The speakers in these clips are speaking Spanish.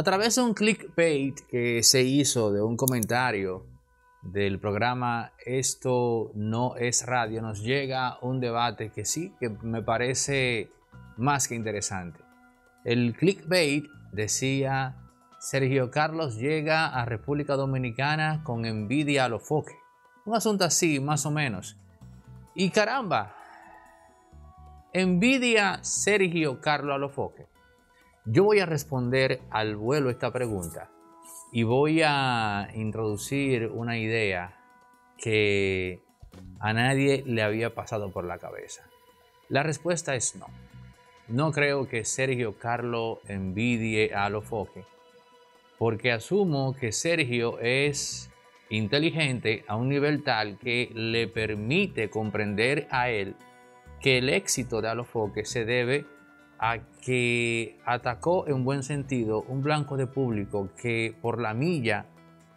A través de un clickbait que se hizo de un comentario del programa Esto no es radio, nos llega un debate que sí, que me parece más que interesante. El clickbait decía, Sergio Carlos llega a República Dominicana con envidia a los foques. Un asunto así, más o menos. Y caramba, envidia Sergio Carlos a los foques. Yo voy a responder al vuelo esta pregunta y voy a introducir una idea que a nadie le había pasado por la cabeza. La respuesta es no. No creo que Sergio Carlo envidie a Alofoque, porque asumo que Sergio es inteligente a un nivel tal que le permite comprender a él que el éxito de Alofoque se debe a que atacó en buen sentido un blanco de público que por la milla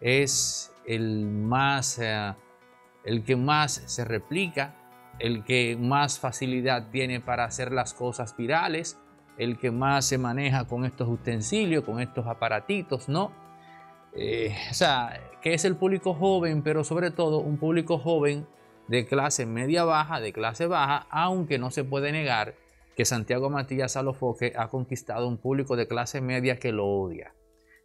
es el más, eh, el que más se replica, el que más facilidad tiene para hacer las cosas virales, el que más se maneja con estos utensilios, con estos aparatitos, ¿no? Eh, o sea, que es el público joven, pero sobre todo un público joven de clase media baja, de clase baja, aunque no se puede negar que Santiago Matías Alofoque ha conquistado un público de clase media que lo odia.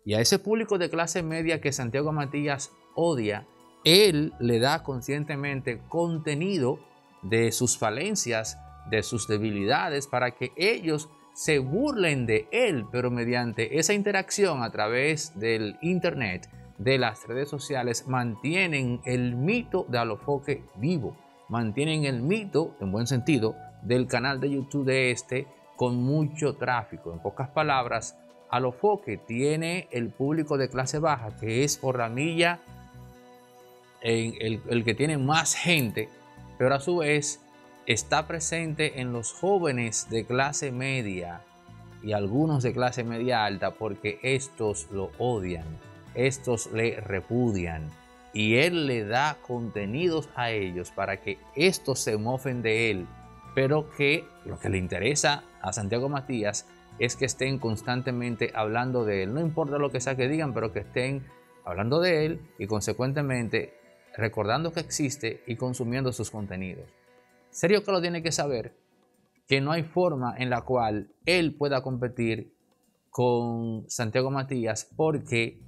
Y a ese público de clase media que Santiago Matías odia, él le da conscientemente contenido de sus falencias, de sus debilidades, para que ellos se burlen de él, pero mediante esa interacción a través del Internet, de las redes sociales, mantienen el mito de Alofoque vivo, mantienen el mito, en buen sentido, del canal de YouTube de este con mucho tráfico. En pocas palabras, Alofoque tiene el público de clase baja, que es por la milla el, el que tiene más gente, pero a su vez está presente en los jóvenes de clase media y algunos de clase media alta porque estos lo odian, estos le repudian y él le da contenidos a ellos para que estos se mofen de él pero que lo que le interesa a Santiago Matías es que estén constantemente hablando de él. No importa lo que sea que digan, pero que estén hablando de él y consecuentemente recordando que existe y consumiendo sus contenidos. Serio que tiene que saber que no hay forma en la cual él pueda competir con Santiago Matías porque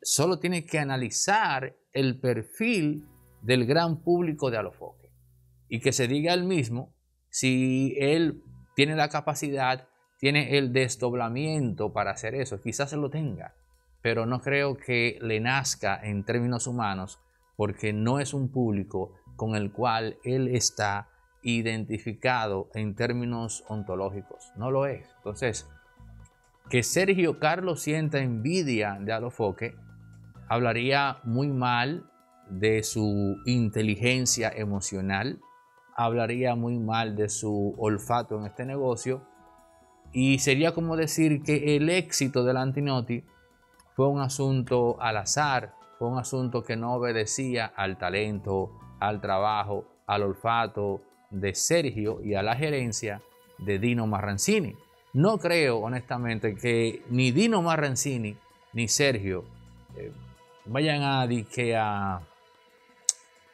solo tiene que analizar el perfil del gran público de Alofoque y que se diga él mismo si él tiene la capacidad, tiene el desdoblamiento para hacer eso, quizás se lo tenga, pero no creo que le nazca en términos humanos porque no es un público con el cual él está identificado en términos ontológicos, no lo es. Entonces, que Sergio Carlos sienta envidia de Alofoque hablaría muy mal de su inteligencia emocional, hablaría muy mal de su olfato en este negocio y sería como decir que el éxito del Antinoti fue un asunto al azar, fue un asunto que no obedecía al talento, al trabajo, al olfato de Sergio y a la gerencia de Dino Marrancini. No creo honestamente que ni Dino Marrancini ni Sergio eh, vayan a, a,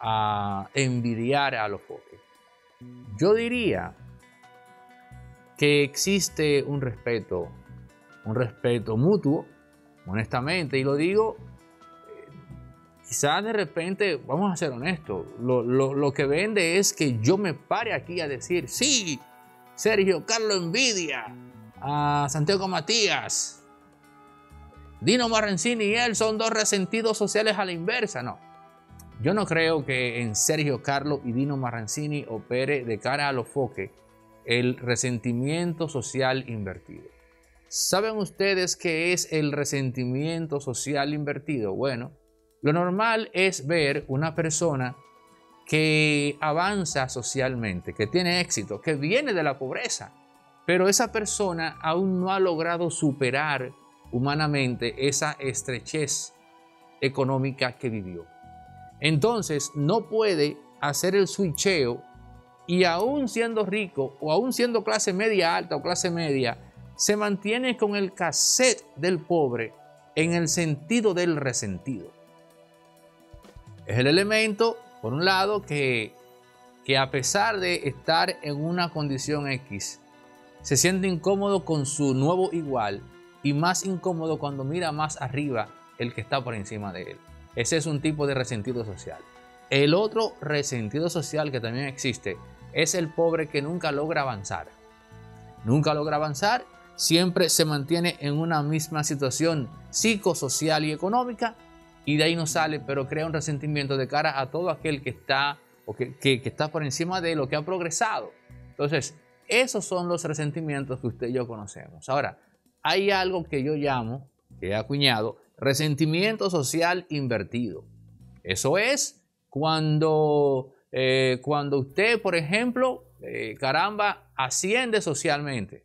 a envidiar a los foques. Yo diría que existe un respeto, un respeto mutuo, honestamente, y lo digo, eh, quizás de repente, vamos a ser honestos, lo, que vende es que yo me pare aquí a decir, sí, Sergio Carlos envidia a Santiago Matías, Dino Marrencini y él son dos resentidos sociales a la inversa, no. Yo no creo que en Sergio Carlos y Dino Marrancini opere de cara a los foques el resentimiento social invertido. ¿Saben ustedes qué es el resentimiento social invertido? Bueno, lo normal es ver una persona que avanza socialmente, que tiene éxito, que viene de la pobreza, pero esa persona aún no ha logrado superar humanamente esa estrechez económica que vivió. Entonces no puede hacer el switcheo y aún siendo rico o aún siendo clase media alta o clase media, se mantiene con el cassette del pobre en el sentido del resentido. Es el elemento, por un lado, que, que a pesar de estar en una condición X, se siente incómodo con su nuevo igual y más incómodo cuando mira más arriba el que está por encima de él. Ese es un tipo de resentido social. El otro resentido social que también existe es el pobre que nunca logra avanzar. Nunca logra avanzar, siempre se mantiene en una misma situación psicosocial y económica y de ahí no sale, pero crea un resentimiento de cara a todo aquel que está, o que, que está por encima de lo que ha progresado. Entonces, esos son los resentimientos que usted y yo conocemos. Ahora, hay algo que yo llamo, que he acuñado, resentimiento social invertido. Eso es cuando, eh, cuando usted, por ejemplo, eh, caramba, asciende socialmente,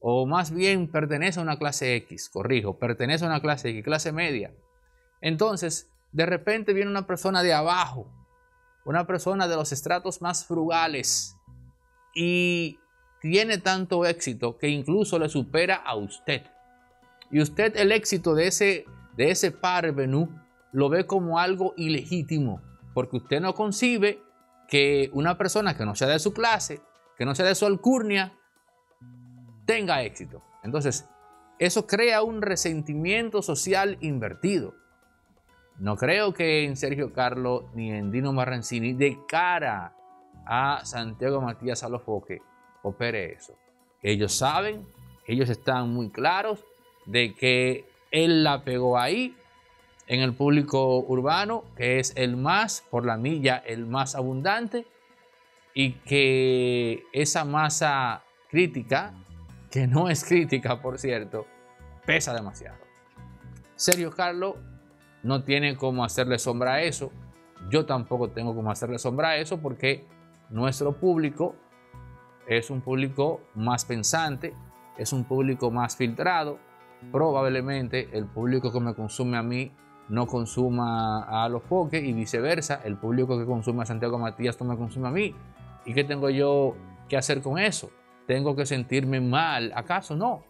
o más bien pertenece a una clase X, corrijo, pertenece a una clase X, clase media. Entonces, de repente viene una persona de abajo, una persona de los estratos más frugales, y tiene tanto éxito que incluso le supera a usted. Y usted el éxito de ese, de ese parvenu lo ve como algo ilegítimo, porque usted no concibe que una persona que no sea de su clase, que no sea de su alcurnia, tenga éxito. Entonces, eso crea un resentimiento social invertido. No creo que en Sergio Carlos ni en Dino Marrancini, de cara a Santiago Matías Alofoque, opere eso. Ellos saben, ellos están muy claros de que él la pegó ahí en el público urbano, que es el más, por la milla, el más abundante, y que esa masa crítica, que no es crítica, por cierto, pesa demasiado. Sergio Carlos no tiene cómo hacerle sombra a eso. Yo tampoco tengo cómo hacerle sombra a eso porque nuestro público es un público más pensante, es un público más filtrado. Probablemente el público que me consume a mí no consuma a los foques y viceversa. El público que consume a Santiago Matías no me consume a mí. ¿Y qué tengo yo que hacer con eso? ¿Tengo que sentirme mal? ¿Acaso no?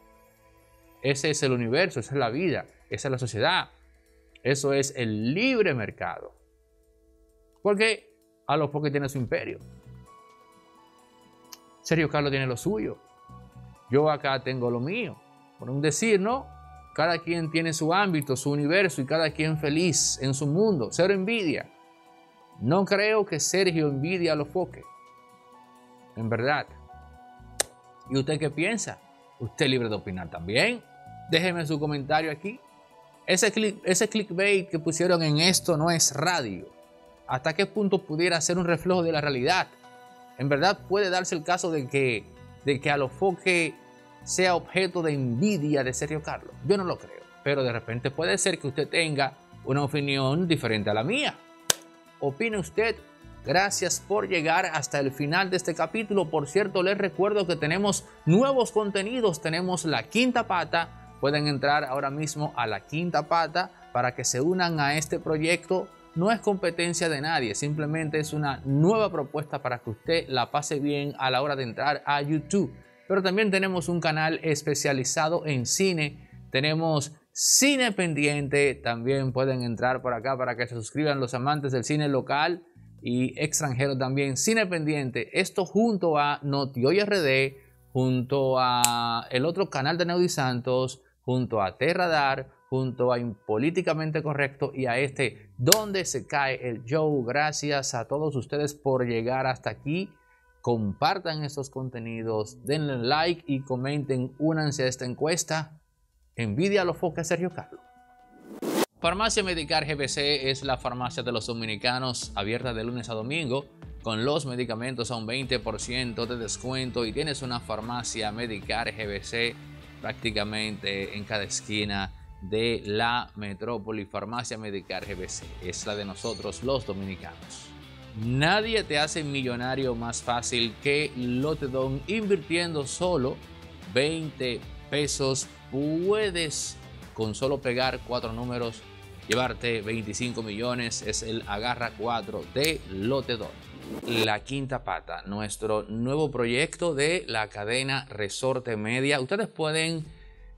Ese es el universo, esa es la vida, esa es la sociedad. Eso es el libre mercado. Porque a los foques tiene su imperio. Sergio Carlos tiene lo suyo. Yo acá tengo lo mío. Por un decir, ¿no? Cada quien tiene su ámbito, su universo y cada quien feliz en su mundo. Cero envidia. No creo que Sergio envidia a los foques. En verdad. ¿Y usted qué piensa? Usted libre de opinar también. Déjeme su comentario aquí. Ese, click, ese clickbait que pusieron en esto no es radio. ¿Hasta qué punto pudiera ser un reflejo de la realidad? En verdad puede darse el caso de que, de que Alofoque sea objeto de envidia de Sergio Carlos. Yo no lo creo, pero de repente puede ser que usted tenga una opinión diferente a la mía. Opine usted. Gracias por llegar hasta el final de este capítulo. Por cierto, les recuerdo que tenemos nuevos contenidos. Tenemos la quinta pata. Pueden entrar ahora mismo a la quinta pata para que se unan a este proyecto no es competencia de nadie, simplemente es una nueva propuesta para que usted la pase bien a la hora de entrar a YouTube. Pero también tenemos un canal especializado en cine, tenemos cine pendiente, también pueden entrar por acá para que se suscriban los amantes del cine local y extranjero también, cine pendiente, esto junto a Notioy RD, junto a el otro canal de Neudi Santos, junto a Terradar, junto a Impolíticamente Correcto y a este Donde se cae el Joe. Gracias a todos ustedes por llegar hasta aquí. Compartan estos contenidos, denle like y comenten, únanse a esta encuesta. Envidia lo foca Sergio Carlos. Farmacia Medicar GBC es la farmacia de los dominicanos abierta de lunes a domingo con los medicamentos a un 20% de descuento y tienes una farmacia Medicar GBC prácticamente en cada esquina de la Metrópoli Farmacia Medicar GBC. Es la de nosotros los dominicanos. Nadie te hace millonario más fácil que Lotedon invirtiendo solo 20 pesos. Puedes con solo pegar cuatro números llevarte 25 millones. Es el agarra 4 de Lotedon. La Quinta Pata, nuestro nuevo proyecto de la cadena Resorte Media. Ustedes pueden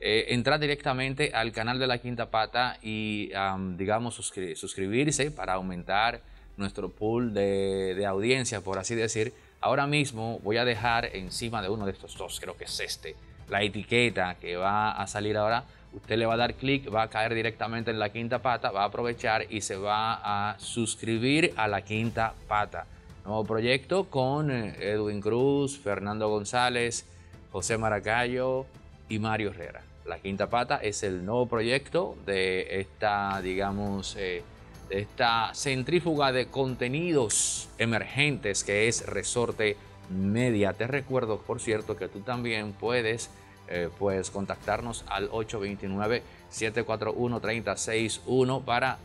eh, entrar directamente al canal de La Quinta Pata y, digamos, suscribirse para aumentar nuestro pool de, de audiencia, por así decir. Ahora mismo voy a dejar encima de uno de estos dos, creo que es este, la etiqueta que va a salir ahora usted le va a dar clic, va a caer directamente en la quinta pata, va a aprovechar y se va a suscribir a la quinta pata. Nuevo proyecto con eh, Edwin Cruz, Fernando González, José Maracayo y Mario Herrera. La quinta pata es el nuevo proyecto de esta, digamos, eh, esta centrífuga de contenidos emergentes que es Resorte Media. Te recuerdo, por cierto, que tú también puedes eh, pues contactarnos al 829-741-361 para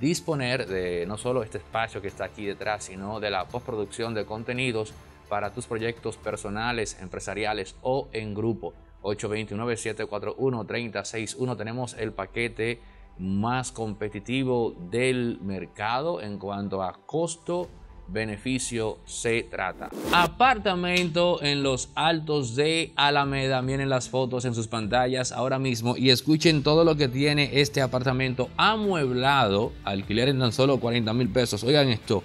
disponer de no solo este espacio que está aquí detrás, sino de la postproducción de contenidos para tus proyectos personales, empresariales o en grupo. 829-741-361 tenemos el paquete más competitivo del mercado en cuanto a costo beneficio se trata. Apartamento en los altos de Alameda. Miren las fotos en sus pantallas ahora mismo y escuchen todo lo que tiene este apartamento amueblado. Alquiler en tan solo 40 mil pesos. Oigan esto.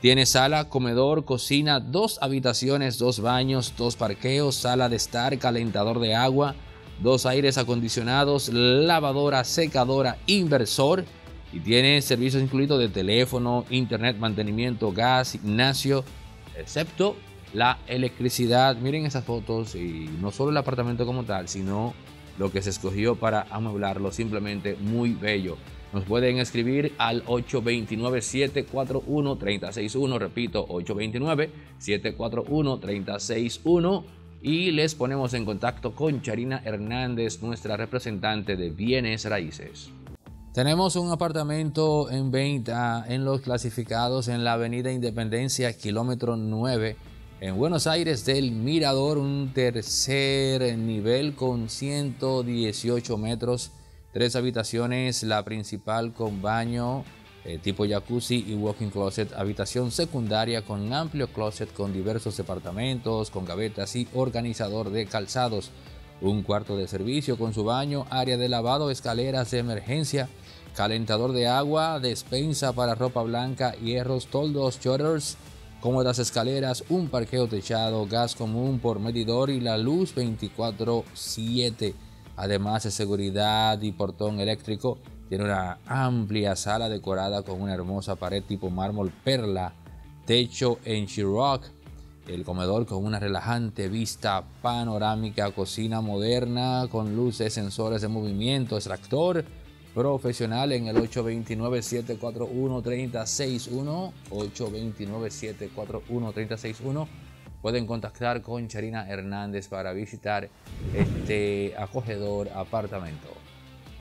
Tiene sala, comedor, cocina, dos habitaciones, dos baños, dos parqueos, sala de estar, calentador de agua, dos aires acondicionados, lavadora, secadora, inversor y tiene servicios incluidos de teléfono, internet, mantenimiento, gas, gimnasio, excepto la electricidad. Miren esas fotos y no solo el apartamento como tal, sino lo que se escogió para amueblarlo, simplemente muy bello. Nos pueden escribir al 829-741-361, repito, 829-741-361 y les ponemos en contacto con Charina Hernández, nuestra representante de bienes raíces. Tenemos un apartamento en venta en los clasificados en la Avenida Independencia, kilómetro 9, en Buenos Aires del Mirador, un tercer nivel con 118 metros, tres habitaciones, la principal con baño eh, tipo jacuzzi y walking closet, habitación secundaria con amplio closet con diversos departamentos, con gavetas y organizador de calzados, un cuarto de servicio con su baño, área de lavado, escaleras de emergencia, calentador de agua, despensa para ropa blanca, hierros, toldos, shutters, cómodas escaleras, un parqueo techado, gas común por medidor y la luz 24/7. Además de seguridad y portón eléctrico, tiene una amplia sala decorada con una hermosa pared tipo mármol perla, techo en Chiroc, el comedor con una relajante vista panorámica, cocina moderna con luces, sensores de movimiento, extractor, profesional en el 829-741-3061. 829-741-3061. Pueden contactar con Charina Hernández para visitar este acogedor apartamento.